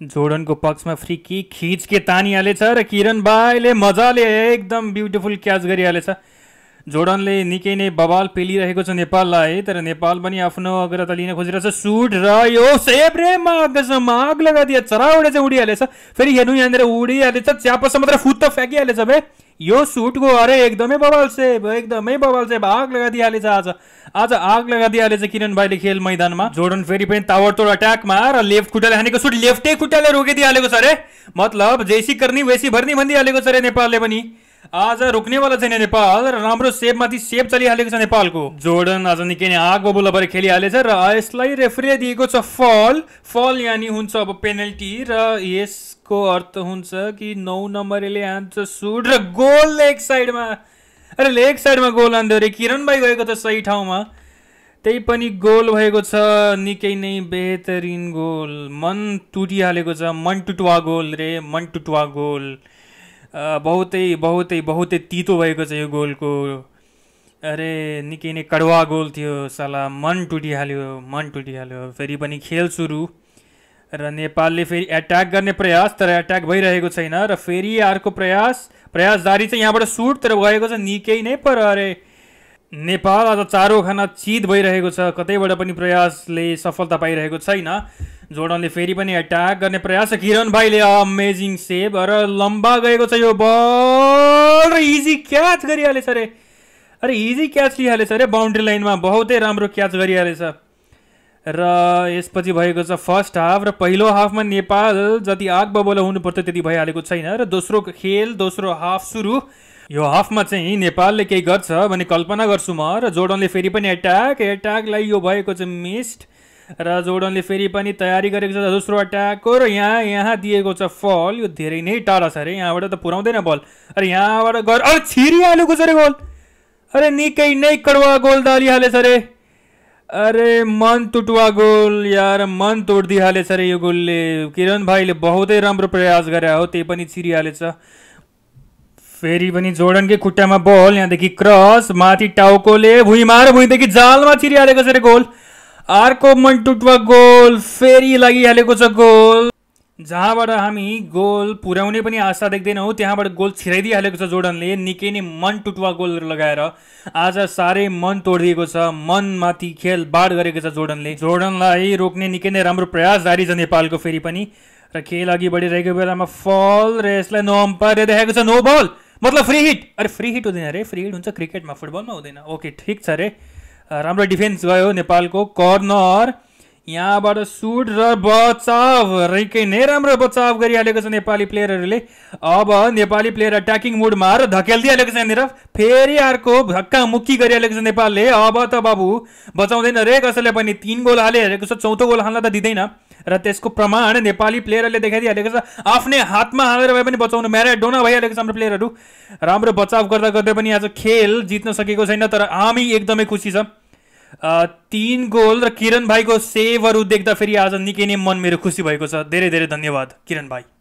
जोर्डनको पक्षमा free kick खिच के तानिहालेछ र किरण भाइले मजाले एकदम ब्युटिफुल क्याच गरिहालेछ। जोर्डनले निकै नै बवाल पेलिरहेको छ नेपाललाई तर नेपाल पनि आफ्नो अग्रता लिन खोजिरहेछ सुट र यो माग्दैछ माग लगाइदिए चराउडे चाहिँ उडिहालेछ। फेरि हेर्नु यहाँनिर उडिहालेछ च्यापसम्म मात्र फुत्त फ्याँकिहालेछ बे। यो सुटको अरे एकदमै बवाल सेप एकदमै बवाल सेप आग लगाइदिइहालेछ आज। आज आग लगाइदिइहालेछ किरण भाइले खेल मैदानमा। जोर्डन फेरि पनि तावरतोड अट्याकमा र लेफ्ट खुट्टाले हानेको सुट। लेफ्टै खुट्टाले रोकिदिइहालेको छ अरे। मतलब जैसी कर्नी वैसी भर्नी भनिदिइहालेको छ अरे नेपालले पनि। आज रोक्नेवाला छैन नेपाल र राम्रो सेपमाथि सेप चलिहालेको छ नेपालको। जोर्डन आज निकै नै आग बबुला भएर खेलिहालेछ र यसलाई रेफ्रीले दिएको छ फल। फल यानि हुन्छ अब पेनल्टी र यसको अर्थ हुन्छ कि नौ नम्बरले हान्छ सुट र गोल लेग साइडमा। अरे लेग साइडमा गोल हान्थ्यो अरे किरण भाइ गएको त सही ठाउँमा। त्यही पनि गोल भएको छ निकै नै बेहतरिन गोल। मन टुटिहालेको छ मन टुटुवा गोल रे मन टुटुवा गोल। बहुतै बहुतै बहुतै तितो भएको छ यो गोलको। अरे निकै नै कडवा गोल थियो साला। मन टुटिहाल्यो मन टुटिहाल्यो। फेरि पनि खेल सुरु। र नेपालले फेरि एट्याक गर्ने प्रयास तर एट्याक भइरहेको छैन। र फेरि अर्को प्रयास प्रयास जारी चाहिँ यहाँबाट सुट तर गएको छ। निकै नै पर अरे नेपाल आज चारो खाना चित भइरहेको छ। कतैबाट पनि प्रयासले सफलता पाइरहेको छैन। जोर्डनले फेरि पनि एट्याक गर्ने प्रयास किरण भाइले अमेजिङ सेभ र लम्बा गएको छ यो बल र इजी क्याच गरिहालेछ अरे अरे इजी क्याच लिइहालेछ अरे बााउन्ड्री लाइनमा बहुतै राम्रो क्याच गरिहालेछ। र यसपछि भएको छ फर्स्ट हाफ र पहिलो हाफमा नेपाल जति आग बबोला हुनुपर्थ्यो त्यति भइहालेको छैन। र दोस्रो खेल दोस्रो हाफ सुरु। यो हाफमा चाहिँ नेपालले केही गर्छ भन्ने कल्पना गर्छु म र जोर्डनले फेरि पनि एट्याक एट्याकलाई यो भएको चाहिँ मिस्ड र जोर्डनले फेरि पनि तयारी गरेको छ दोस्रो अट्याकको र यहाँ यहाँ दिएको छ फल यो धेरै नै टाढा छ अरे यहाँबाट त पुऱ्याउँदैन बल अरे यहाँबाट गर अरे छिरिहालेको छ अरे गोल अरे निकै नै कडवा गोल दालिहालेछ अरे अरे मन टुटुवा गोल यार मन तोडिदिइहालेछ अरे यो गोलले किरण भाइले बहुतै राम्रो प्रयास गरे हो त्यही पनि छिरिहालेछ। फेरि पनि जोर्डनकै खुट्टामा बल यहाँदेखि क्रस माथि टाउकोले भुइँमा र भुइँदेखि जालमा छिरिहालेको छ अरे गोल। अर्को मन्टुटुवा गोल फेरि लागिहालेको छ गोल। जहाँबाट हामी गोल पुर्याउने पनि आशा देख्दैनौँ त्यहाँबाट गोल छिराइदिइहालेको छ जोर्डनले। निकै नै मन टुटुवा गोल लगाएर आज साह्रै मन तोडिदिएको छ। मनमाथि खेल बाड गरेको छ जोर्डनले। जोर्डनलाई रोक्ने निकै नै राम्रो प्रयास जारी छ नेपालको फेरि पनि। र खेल अघि बढिरहेको बेलामा फल र यसलाई नो अम्पायरले देखाएको छ। No ball! मतलब फ्री हिट अरे फ्री हिट हुँदैन अरे फ्री हिट हुन्छ क्रिकेटमा फुटबलमा हुँदैन ओके ठिक छ अरे राम्रो डिफेन्स गयो नेपालको कर्नर यहाँबाट सुट र बचाव, रैकै नै राम्रो बचाव गरिहालेको छ नेपाली प्लेयरहरूले अब नेपाली प्लेयर अट्याकिङ मुडमा र धकेलिदिइहालेको छ यहाँनिर फेरि अर्को धक्का मुक्की गरिहालेको छ नेपालले अब त बाबु बचाउँदैन रे, कसैले पनि तिन गोल हालिहालेको छ चौथो गोल हाल्न त दिँदैन र त्यसको प्रमाण नेपाली प्लेयरहरूले देखाइदिइहालेको छ। आफ्नै हातमा हालेर भए पनि बचाउनु। म्याराडोना भइहालेको छ हाम्रो प्लेयरहरू। राम्रो बचाव गर्दा गर्दै पनि आज खेल जित्न सकेको छैन तर हामी एकदमै खुसी छ। तिन गोल र किरण भाइको सेभहरू देख्दा फेरि आज निकै नै मन मेरो खुसी भएको छ। धेरै धेरै धन्यवाद किरण भाइ